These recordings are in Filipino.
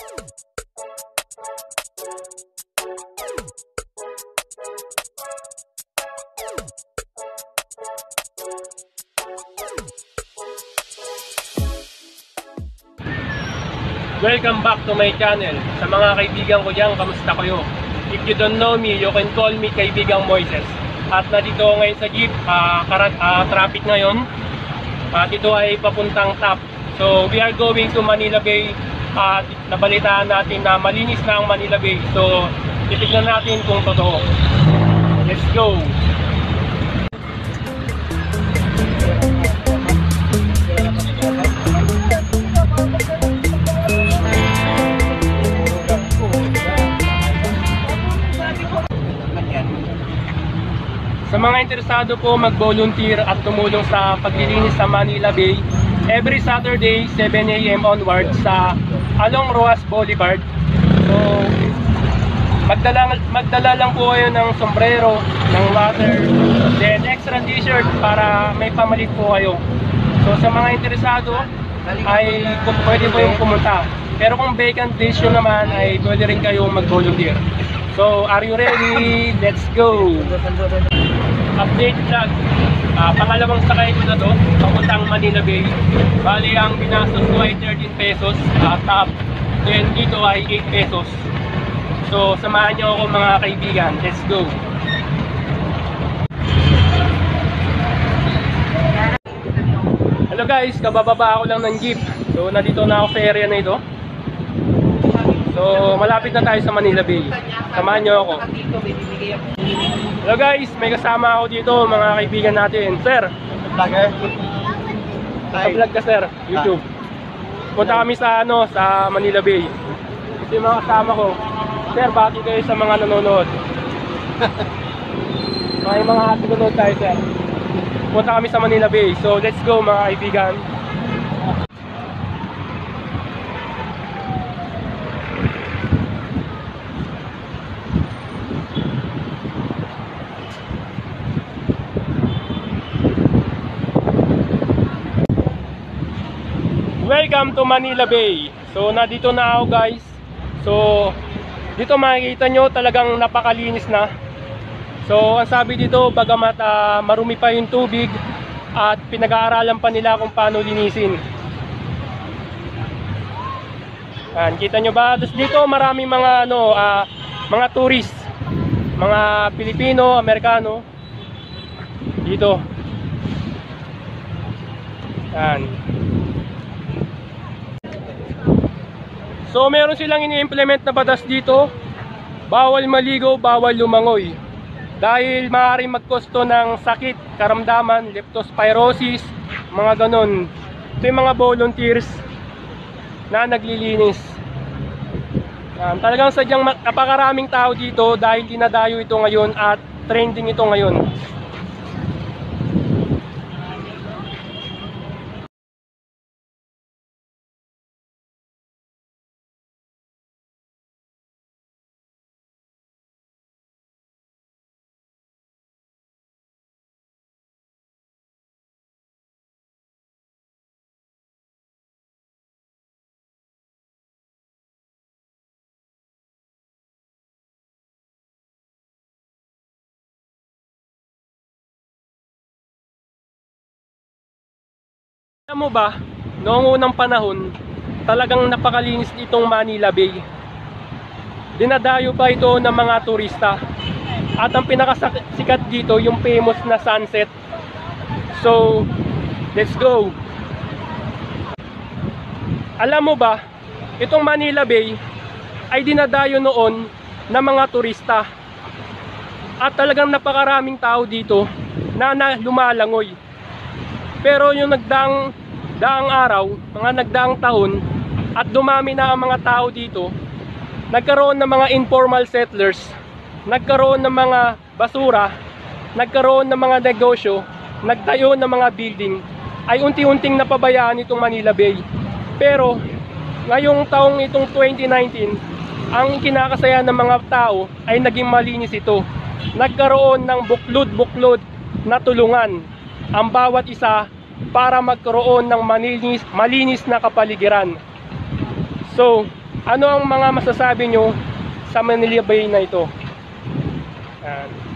Welcome back to my channel. Sa mga kaibigan ko dyan, kamusta kayo? If you don't know me, you can call me kaibigang Moises. At nandito ako ngayon sa jeep, uh, karat, ah, traffic ngayon. At ito ay papuntang top. So we are going to Manila Bay. At nabalitaan natin na malinis na ang Manila Bay. So titignan natin kung totoo. Let's go! Sa mga interesado po mag-volunteer at tumulong sa paglilinis sa Manila Bay, every Saturday 7 a.m. onward sa Along Roas Boulevard. So, magdala, magdala lang po kayo ng sombrero, ng water, then extra t-shirt para may pamalit po kayo. So, sa mga interesado, ay kung pwede po yung pumunta. Pero kung vacant days yun naman, ay pwede rin kayo mag-volunteer. So, are you ready? Let's go! update vlog. Ah, pangalawang sakay ko na to, papuntang Manila Bay. Bali, ang binastos ko ay 13 pesos ah, top. Then dito ay 8 pesos. So, samahan niyo ako mga kaibigan. Let's go! Hello guys, kabababa ako lang ng jeep. So, nandito na ako sa area na ito. So, malapit na tayo sa Manila Bay. Samahan niyo ako. Hello guys, may kasama ako dito mga kaibigan natin. Sir, Vlogger? sa-vlog ka sir, YouTube. Punta kami sa ano, sa Manila Bay. Ito yung mga kasama ko. Sir, bati kayo sa mga nanonood. May mga nanonood tayo sir. Punta kami sa Manila Bay. So let's go mga kaibigan. Welcome to Manila Bay. So nandito na ako guys. So dito makikita nyo talagang napakalinis na. So ang sabi dito bagamat ah, marumi pa yung tubig at pinag-aaralan pa nila kung paano linisin. Yan, kita nyo ba? Tapos dito marami mga ano, ah, mga tourist, mga Pilipino, Amerikano. Dito. Yan. So meron silang ini-implement na batas dito. Bawal maligo, bawal lumangoy. Dahil maaaring magkosto ng sakit, karamdaman, leptospirosis, mga ganon. Ito yung mga volunteers na naglilinis. Yan, talagang sadyang napakaraming tao dito dahil dinadayo ito ngayon at trending ito ngayon. Alam mo ba, noong unang panahon, talagang napakalinis itong Manila Bay. Dinadayo pa ito ng mga turista. At ang pinakasikat dito, yung famous na sunset. So, let's go. Alam mo ba, itong Manila Bay ay dinadayo noon ng mga turista. At talagang napakaraming tao dito na, na lumalangoy. Pero yung nagdaang daang araw, mga nagdaang taon, at dumami na ang mga tao dito, nagkaroon ng mga informal settlers, nagkaroon ng mga basura, nagkaroon ng mga negosyo, nagtayo ng mga building, ay unti-unting napabayaan itong Manila Bay. Pero, ngayong taong itong 2019, ang kinakasaya ng mga tao ay naging malinis ito. Nagkaroon ng buklod-buklod na tulungan ang bawat isa para magkaroon ng malinis, malinis na kapaligiran. So, Ano ang mga masasabi nyo sa Manila Bay na ito? Yan.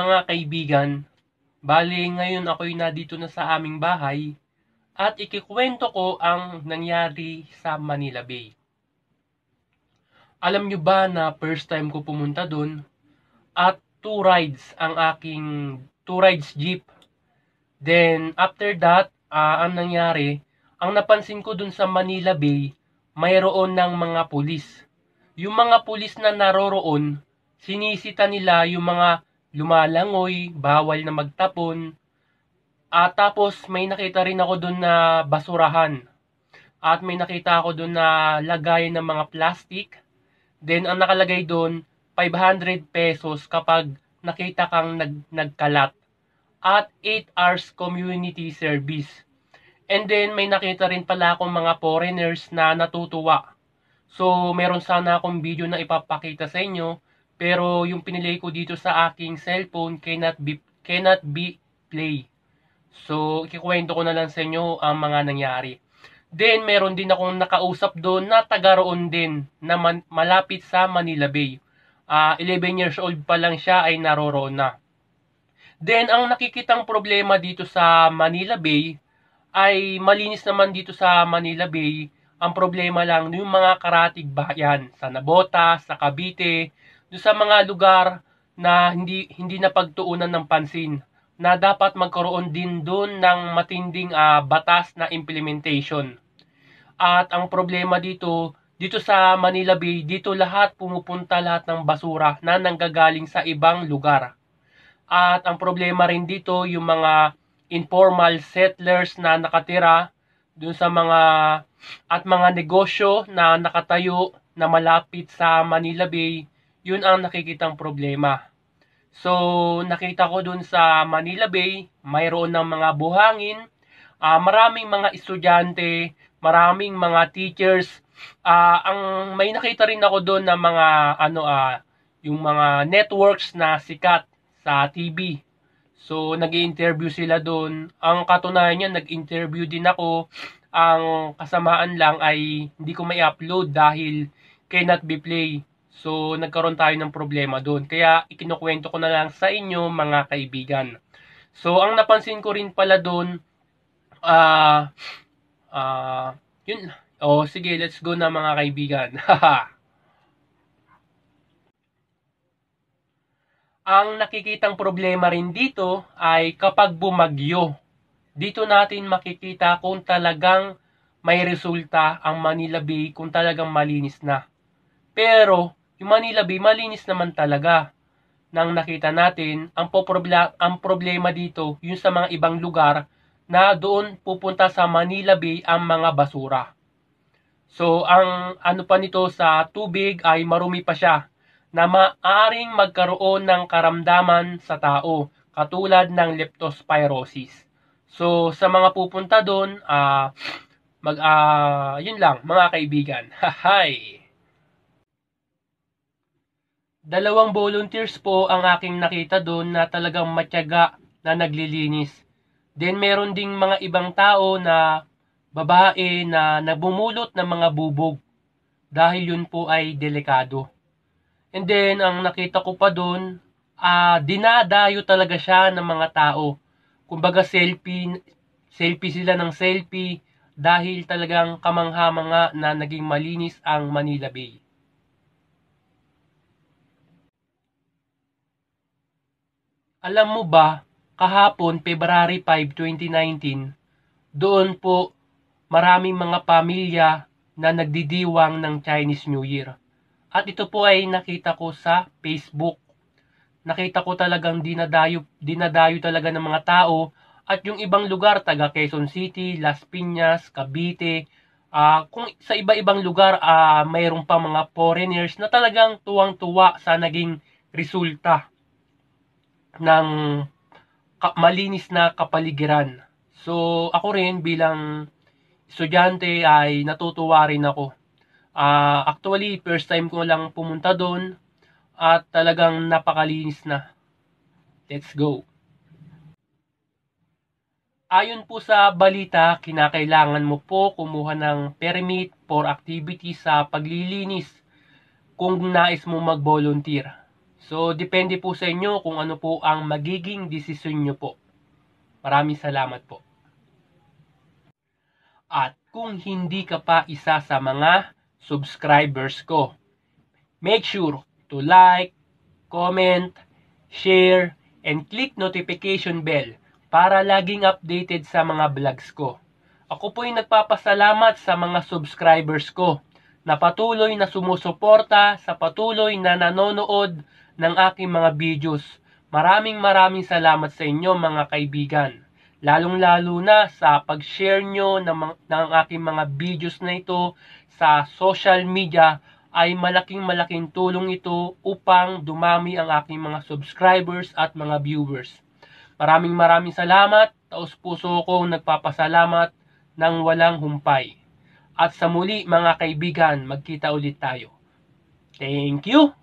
Mga kaibigan. Bali ngayon ako'y nandito na sa aming bahay at ikikwento ko ang nangyari sa Manila Bay. Alam nyo ba na first time ko pumunta doon at two rides ang aking two rides jeep. Then after that, uh, ang nangyari, ang napansin ko doon sa Manila Bay, mayroon ng mga pulis. Yung mga pulis na naroroon, sinisita nila yung mga lumalangoy, bawal na magtapon. At tapos may nakita rin ako doon na basurahan. At may nakita ako doon na lagay ng mga plastic. Then ang nakalagay doon, 500 pesos kapag nakita kang nag, nagkalat. At 8 hours community service. And then may nakita rin pala akong mga foreigners na natutuwa. So meron sana akong video na ipapakita sa inyo pero yung pinili ko dito sa aking cellphone cannot be, cannot be play. So, ikikwento ko na lang sa inyo ang mga nangyari. Then, meron din akong nakausap doon na taga roon din na man, malapit sa Manila Bay. Uh, ah, 11 years old pa lang siya ay naroroon na. Then, ang nakikitang problema dito sa Manila Bay ay malinis naman dito sa Manila Bay. Ang problema lang yung mga karatig bayan sa Nabota, sa Cavite, doon sa mga lugar na hindi hindi na pagtuunan ng pansin na dapat magkaroon din doon ng matinding uh, batas na implementation. At ang problema dito, dito sa Manila Bay, dito lahat pumupunta lahat ng basura na nanggagaling sa ibang lugar. At ang problema rin dito, yung mga informal settlers na nakatira doon sa mga at mga negosyo na nakatayo na malapit sa Manila Bay yun ang nakikitang problema. So, nakita ko dun sa Manila Bay, mayroon ng mga buhangin, uh, maraming mga estudyante, maraming mga teachers. Uh, ang may nakita rin ako doon na mga ano uh, yung mga networks na sikat sa TV. So, nag-interview sila doon. Ang katunayan niya, nag-interview din ako. Ang kasamaan lang ay hindi ko may upload dahil cannot be play. So, nagkaroon tayo ng problema doon. Kaya, ikinukwento ko na lang sa inyo, mga kaibigan. So, ang napansin ko rin pala doon, ah, uh, uh, yun, oh, sige, let's go na mga kaibigan. ang nakikitang problema rin dito ay kapag bumagyo. Dito natin makikita kung talagang may resulta ang Manila Bay kung talagang malinis na. Pero yung Manila Bay, malinis naman talaga. Nang nakita natin, ang, poproblema, ang problema dito, yung sa mga ibang lugar, na doon pupunta sa Manila Bay ang mga basura. So, ang ano pa nito sa tubig ay marumi pa siya na maaring magkaroon ng karamdaman sa tao katulad ng leptospirosis. So, sa mga pupunta doon, uh, mag, uh, yun lang, mga kaibigan. Hi! Dalawang volunteers po ang aking nakita doon na talagang matyaga na naglilinis. Then meron ding mga ibang tao na babae na nagbumulot ng mga bubog dahil yun po ay delikado. And then ang nakita ko pa doon, uh, dinadayo talaga siya ng mga tao. Kumbaga selfie, selfie sila ng selfie dahil talagang kamangha-manga na naging malinis ang Manila Bay. Alam mo ba, kahapon, February 5, 2019, doon po maraming mga pamilya na nagdidiwang ng Chinese New Year. At ito po ay nakita ko sa Facebook. Nakita ko talagang dinadayo, dinadayo talaga ng mga tao at yung ibang lugar, taga Quezon City, Las Piñas, Cavite, uh, kung sa iba-ibang lugar, uh, mayroon pa mga foreigners na talagang tuwang-tuwa sa naging resulta ng malinis na kapaligiran. So ako rin bilang estudyante ay natutuwa rin ako. Ah, actually, first time ko lang pumunta doon at talagang napakalinis na. Let's go. Ayon po sa balita, kinakailangan mo po kumuha ng permit for activity sa paglilinis kung nais mo mag-volunteer. So, depende po sa inyo kung ano po ang magiging desisyon nyo po. Maraming salamat po. At kung hindi ka pa isa sa mga subscribers ko, make sure to like, comment, share, and click notification bell para laging updated sa mga vlogs ko. Ako po'y nagpapasalamat sa mga subscribers ko na patuloy na sumusuporta sa patuloy na nanonood ng aking mga videos. Maraming maraming salamat sa inyo mga kaibigan. Lalong-lalo na sa pag-share nyo ng, ng aking mga videos na ito sa social media ay malaking malaking tulong ito upang dumami ang aking mga subscribers at mga viewers. Maraming maraming salamat. Taos puso kong nagpapasalamat ng walang humpay. At sa muli mga kaibigan, magkita ulit tayo. Thank you!